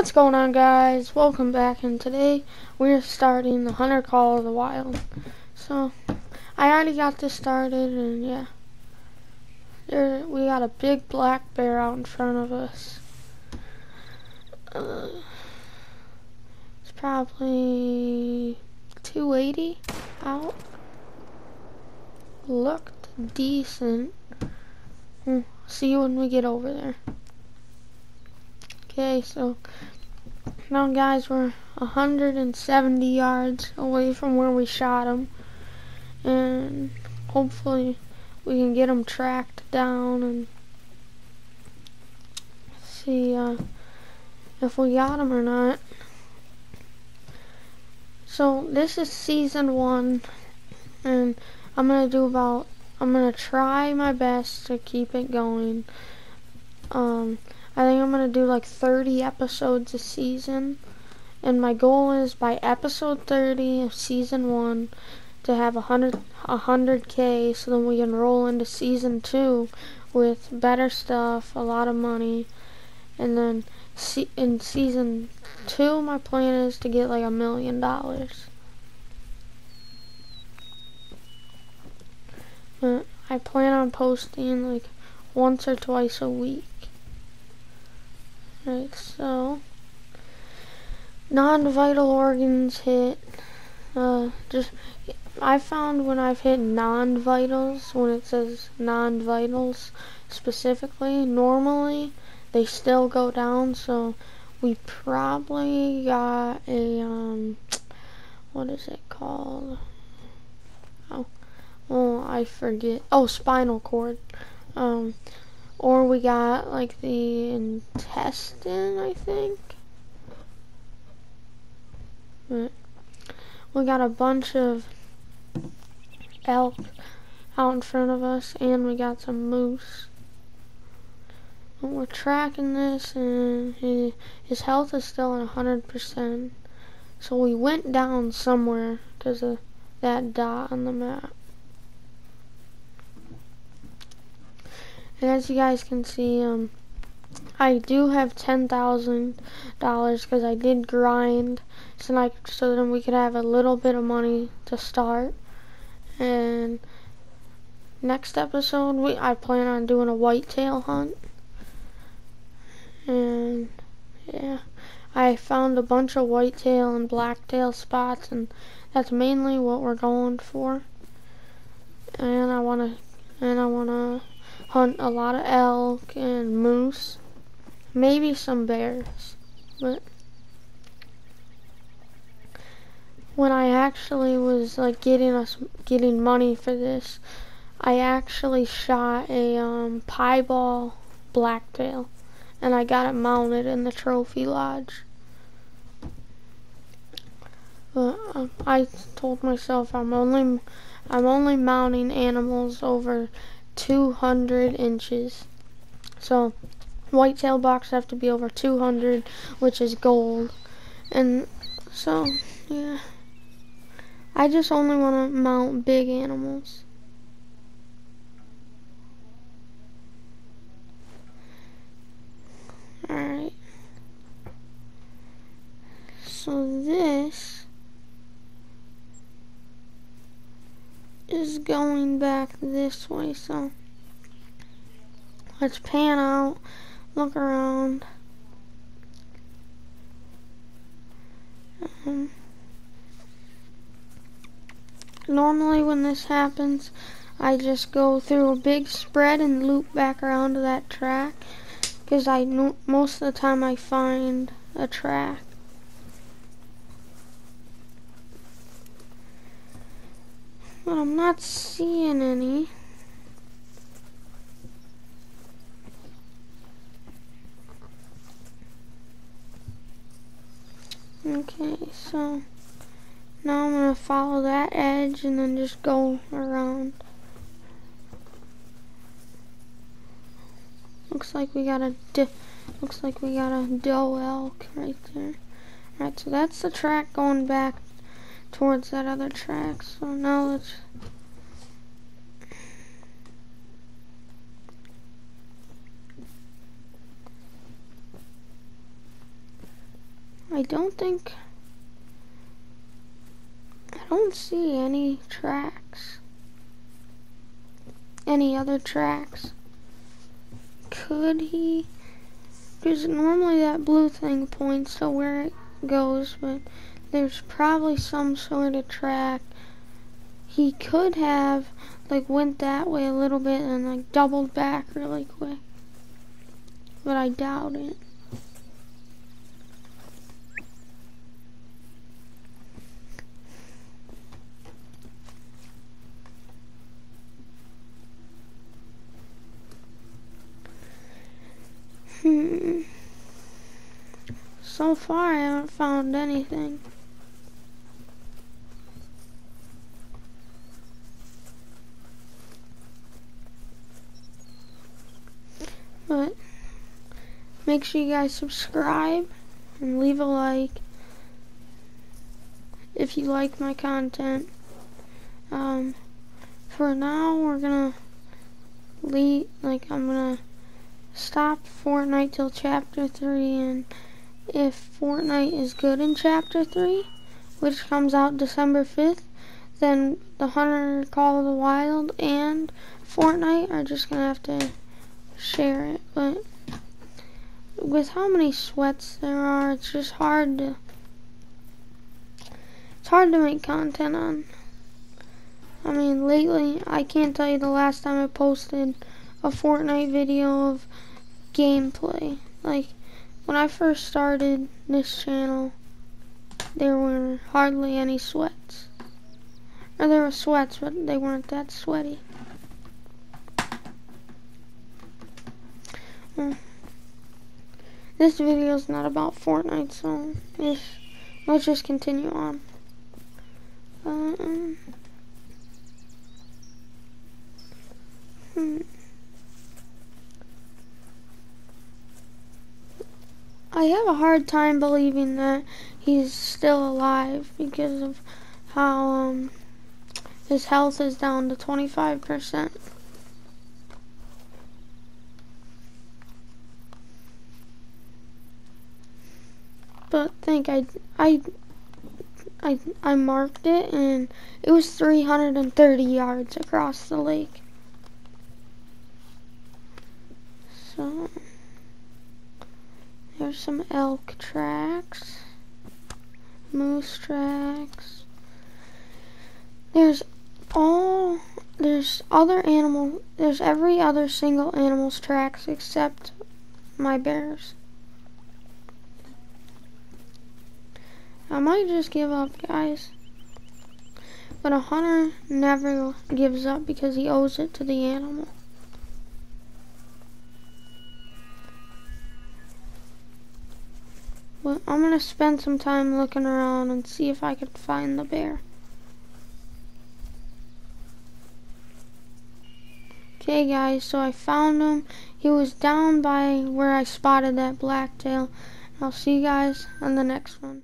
What's going on guys? Welcome back and today we're starting the Hunter Call of the Wild. So I already got this started and yeah. There we got a big black bear out in front of us. Uh, it's probably 280 out. Looked decent. We'll see you when we get over there. Okay, so now guys, we're 170 yards away from where we shot him. And hopefully we can get him tracked down and see uh, if we got him or not. So this is season one and I'm gonna do about I'm gonna try my best to keep it going. Um, I think I'm gonna do like 30 episodes a season, and my goal is by episode 30 of season one to have a hundred a hundred k, so then we can roll into season two with better stuff, a lot of money, and then in season two, my plan is to get like a million dollars. Uh, I plan on posting like once or twice a week. Right, so non-vital organs hit. Uh, just I found when I've hit non-vitals, when it says non-vitals specifically, normally they still go down. So we probably got a um, what is it called? Oh, oh, I forget. Oh, spinal cord. Um, or we got like the intestine, I think. But we got a bunch of elk out in front of us and we got some moose. And we're tracking this and he, his health is still at 100%. So we went down somewhere because of that dot on the map. And as you guys can see, um, I do have ten thousand dollars because I did grind, so I so then we could have a little bit of money to start. And next episode, we I plan on doing a whitetail hunt. And yeah, I found a bunch of whitetail and blacktail spots, and that's mainly what we're going for. And I wanna, and I wanna hunt a lot of elk and moose, maybe some bears, but when I actually was like getting us getting money for this, I actually shot a um, piebald blacktail, and I got it mounted in the trophy lodge. But um, I told myself I'm only I'm only mounting animals over 200 inches. So whitetail bucks have to be over 200, which is gold. And so, yeah. I just only want to mount big animals. Alright. So this is going back this way, so let's pan out, look around. Um, normally when this happens, I just go through a big spread and loop back around to that track because I know most of the time I find a track. But I'm not seeing any. Okay, so now I'm going to follow that edge and then just go around. Looks like we got a looks like we got a doe elk right there. Alright, so that's the track going back towards that other track. So now let's I don't think I don't see any tracks. Any other tracks. Could he? Because normally that blue thing points to where it goes, but there's probably some sort of track. He could have like went that way a little bit and like doubled back really quick. But I doubt it. Hmm. So far I haven't found anything. But make sure you guys subscribe and leave a like if you like my content. Um, for now, we're gonna leave, like, I'm gonna stop Fortnite till chapter 3 and if Fortnite is good in chapter 3 which comes out December 5th then the Hunter Call of the Wild and Fortnite are just gonna have to share it but with how many sweats there are it's just hard to it's hard to make content on I mean lately I can't tell you the last time I posted a Fortnite video of gameplay. Like, when I first started this channel, there were hardly any sweats. Or there were sweats, but they weren't that sweaty. Well, this video is not about Fortnite, so let's, let's just continue on. Um, hmm. I have a hard time believing that he's still alive because of how um, his health is down to 25%. But think I I I I marked it and it was 330 yards across the lake. So there's some elk tracks, moose tracks. There's all, there's other animal, there's every other single animal's tracks except my bears. I might just give up, guys. But a hunter never gives up because he owes it to the animal. But I'm going to spend some time looking around and see if I can find the bear. Okay guys, so I found him. He was down by where I spotted that blacktail. I'll see you guys on the next one.